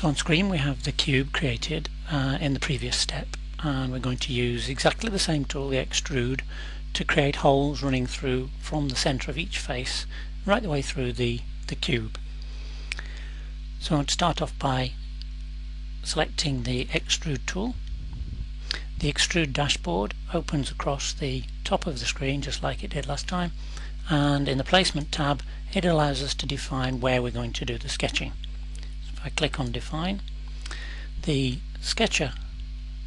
So on screen we have the cube created uh, in the previous step and we're going to use exactly the same tool, the extrude, to create holes running through from the center of each face right the way through the, the cube. So I want to start off by selecting the extrude tool. The extrude dashboard opens across the top of the screen just like it did last time and in the placement tab it allows us to define where we're going to do the sketching. I click on define. The sketcher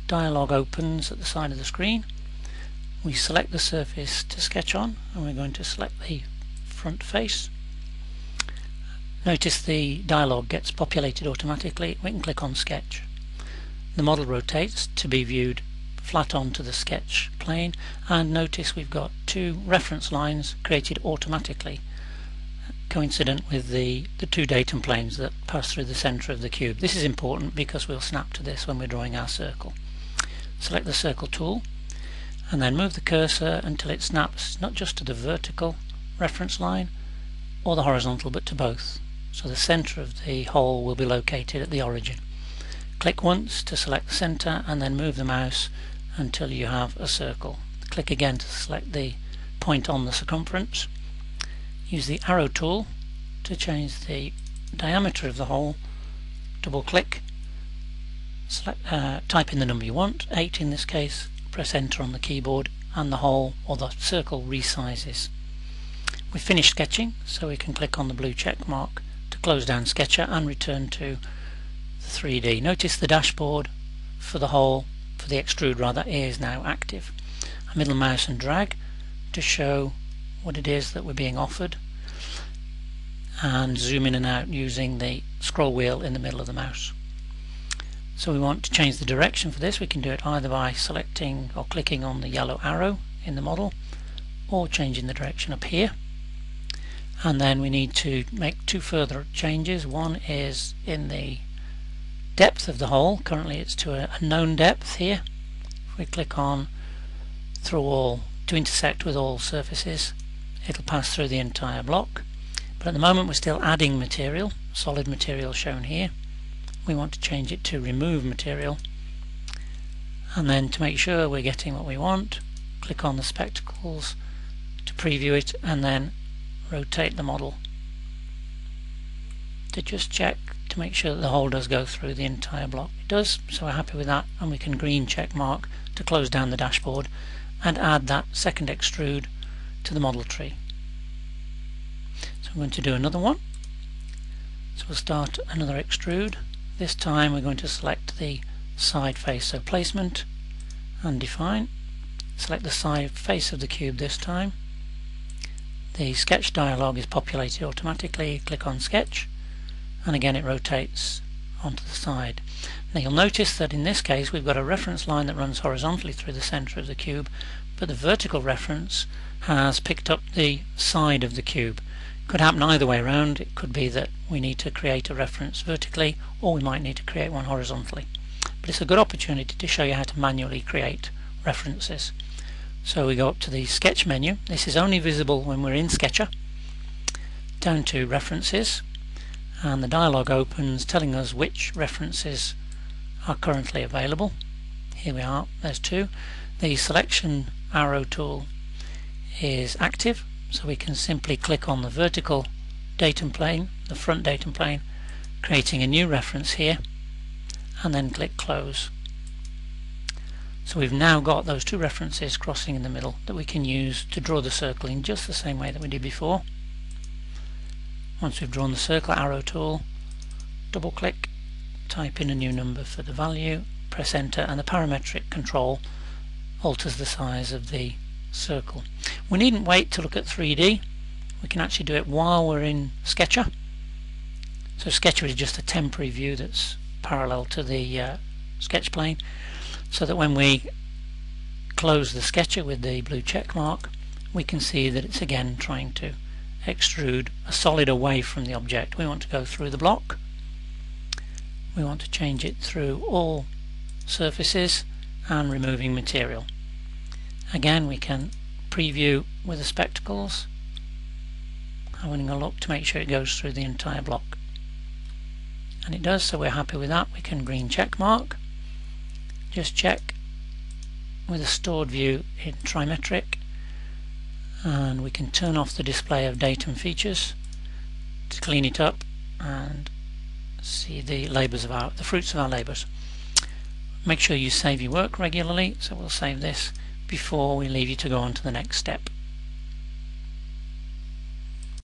dialog opens at the side of the screen. We select the surface to sketch on and we're going to select the front face. Notice the dialog gets populated automatically. We can click on sketch. The model rotates to be viewed flat onto the sketch plane and notice we've got two reference lines created automatically coincident with the, the two datum planes that pass through the center of the cube. This is important because we'll snap to this when we're drawing our circle. Select the circle tool and then move the cursor until it snaps not just to the vertical reference line or the horizontal but to both. So the center of the hole will be located at the origin. Click once to select the center and then move the mouse until you have a circle. Click again to select the point on the circumference. Use the arrow tool to change the diameter of the hole. Double click, select, uh, type in the number you want, 8 in this case, press enter on the keyboard and the hole or the circle resizes. We've finished sketching so we can click on the blue check mark to close down Sketcher and return to the 3D. Notice the dashboard for the hole for the extrude rather is now active. A middle mouse and drag to show what it is that we're being offered and zoom in and out using the scroll wheel in the middle of the mouse. So we want to change the direction for this. We can do it either by selecting or clicking on the yellow arrow in the model or changing the direction up here. And then we need to make two further changes. One is in the depth of the hole. Currently it's to a, known depth here. If we click on through all to intersect with all surfaces it'll pass through the entire block. But at the moment we're still adding material solid material shown here. We want to change it to remove material. And then to make sure we're getting what we want click on the spectacles to preview it and then rotate the model to just check to make sure that the hole does go through the entire block. It does, so we're happy with that and we can green check mark to close down the dashboard and add that second extrude to the model tree. So I'm going to do another one. So we'll start another extrude. This time we're going to select the side face, so placement and define. Select the side face of the cube this time. The sketch dialog is populated automatically. Click on sketch and again it rotates onto the side. Now you'll notice that in this case we've got a reference line that runs horizontally through the center of the cube but the vertical reference has picked up the side of the cube. Could happen either way around. It could be that we need to create a reference vertically or we might need to create one horizontally. But it's a good opportunity to show you how to manually create references. So we go up to the sketch menu. This is only visible when we're in Sketcher. Down to references and the dialog opens telling us which references are currently available. Here we are, there's two. The selection arrow tool is active so we can simply click on the vertical datum plane, the front datum plane, creating a new reference here and then click close. So we've now got those two references crossing in the middle that we can use to draw the circle in just the same way that we did before. Once we've drawn the circle arrow tool, double click, type in a new number for the value, press enter and the parametric control alters the size of the circle. We needn't wait to look at 3D, we can actually do it while we're in Sketcher. So Sketcher is just a temporary view that's parallel to the uh, sketch plane so that when we close the Sketcher with the blue check mark we can see that it's again trying to extrude a solid away from the object. We want to go through the block. We want to change it through all surfaces and removing material. Again we can preview with the spectacles having a look to make sure it goes through the entire block. and it does so we're happy with that we can green check mark just check with a stored view in trimetric and we can turn off the display of datum features to clean it up and see the labours of our the fruits of our labours make sure you save your work regularly so we'll save this before we leave you to go on to the next step